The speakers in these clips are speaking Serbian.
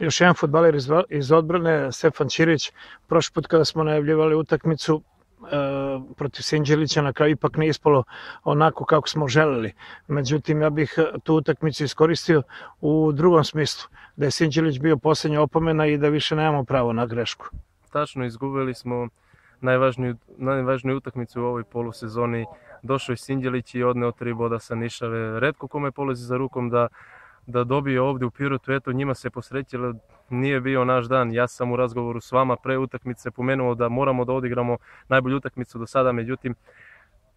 Još jedan futbaler iz, iz odbrane, Stefan Ćirić, prošli put kada smo najavljivali utakmicu, e, protiv Sinđelića na kraju ipak nije ispalo onako kako smo želeli. Međutim, ja bih tu utakmicu iskoristio u drugom smislu, da je Sinđelić bio poslednja opomena i da više nemamo pravo na grešku. Tačno, izgubili smo najvažniju, najvažniju utakmicu u ovoj polusezoni. Došao je Sinđelić i odneo tri boda sa Nišave. Redko kome polazi za rukom da da dobije ovde u Pirotu, eto njima se posrećilo, nije bio naš dan, ja sam u razgovoru s vama pre utakmice pomenuo da moramo da odigramo najbolju utakmicu do sada, međutim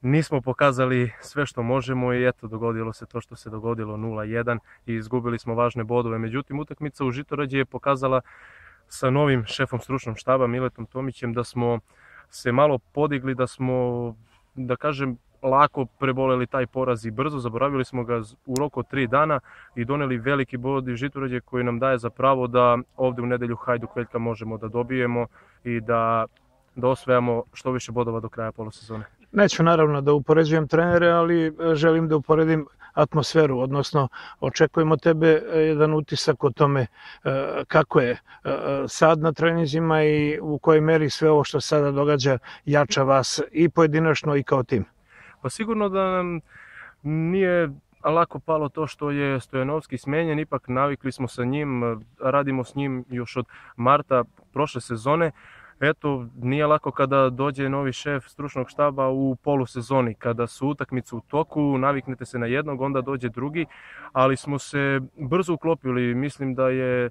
nismo pokazali sve što možemo i eto dogodilo se to što se dogodilo 0-1 i izgubili smo važne bodove, međutim utakmica u Žitorađi je pokazala sa novim šefom stručnog štaba Miletom Tomićem da smo se malo podigli, da smo da kažem lako preboleli taj poraz i brzo, zaboravili smo ga u roku od tri dana i doneli veliki bod iz Žitorađe koji nam daje za pravo da ovde u nedelju Hajduk Veljka možemo da dobijemo i da, da osvajamo što više bodova do kraja polosezone. Neću naravno da upoređujem trenere, ali e, želim da uporedim atmosferu, odnosno očekujemo tebe e, jedan utisak o tome e, kako je sad na trenizima i u kojoj meri sve ovo što sada događa jača vas i pojedinačno i kao tim. Pa sigurno da nam nije lako palo to što je Stojanovski smenjen, ipak navikli smo sa njim, radimo s njim još od marta prošle sezone. Eto, nije lako kada dođe novi šef stručnog štaba u polusezoni, kada su utakmice u toku, naviknete se na jednog, onda dođe drugi, ali smo se brzo uklopili, mislim da je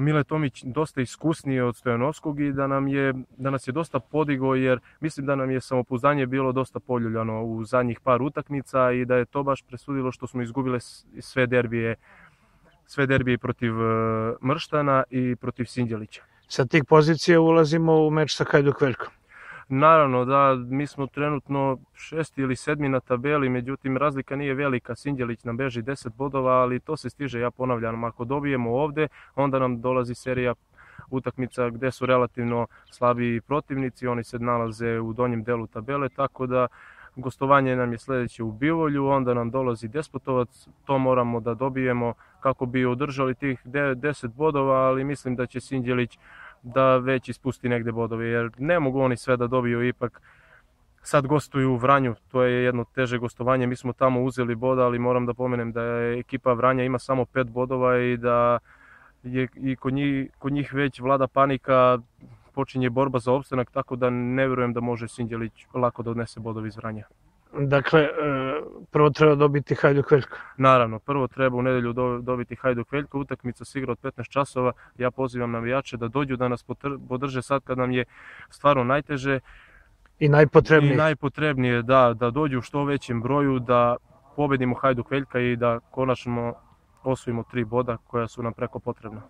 Mile Tomić dosta iskusniji od Stojanovskog i da, nam je, da nas je dosta podigo jer mislim da nam je samopouzdanje bilo dosta poljuljano u zadnjih par utakmica i da je to baš presudilo što smo izgubile sve derbije sve derbije protiv e, Mrštana i protiv Sinđelića. Sa tih pozicija ulazimo u meč sa Hajduk Veljkom. Naravno da mi smo trenutno šesti ili sedmi na tabeli, međutim razlika nije velika, Sinđelić nam beži 10 bodova, ali to se stiže, ja ponavljam, ako dobijemo ovde, onda nam dolazi serija utakmica gde su relativno slabiji protivnici, oni se nalaze u donjem delu tabele, tako da gostovanje nam je sledeće u Bivolju, onda nam dolazi Despotovac, to moramo da dobijemo kako bi održali tih 10 bodova, ali mislim da će Sinđelić da već ispusti negde bodove, jer ne mogu oni sve da dobiju ipak sad gostuju u Vranju, to je jedno teže gostovanje, mi smo tamo uzeli boda, ali moram da pomenem da je ekipa Vranja ima samo pet bodova i da je i kod njih, kod njih već vlada panika, počinje borba za opstanak, tako da ne verujem da može Sinđelić lako da odnese bodovi iz Vranja. Dakle, e, prvo treba dobiti Hajduk Veljko. Naravno, prvo treba u nedelju dobiti Hajduk Veljko, utakmica se igra od 15 časova, ja pozivam navijače da dođu da nas podrže sad kad nam je stvarno najteže. I najpotrebnije. I najpotrebnije, da, da dođu u što većem broju, da pobedimo Hajduk Veljka i da konačno osvojimo tri boda koja su nam preko potrebna.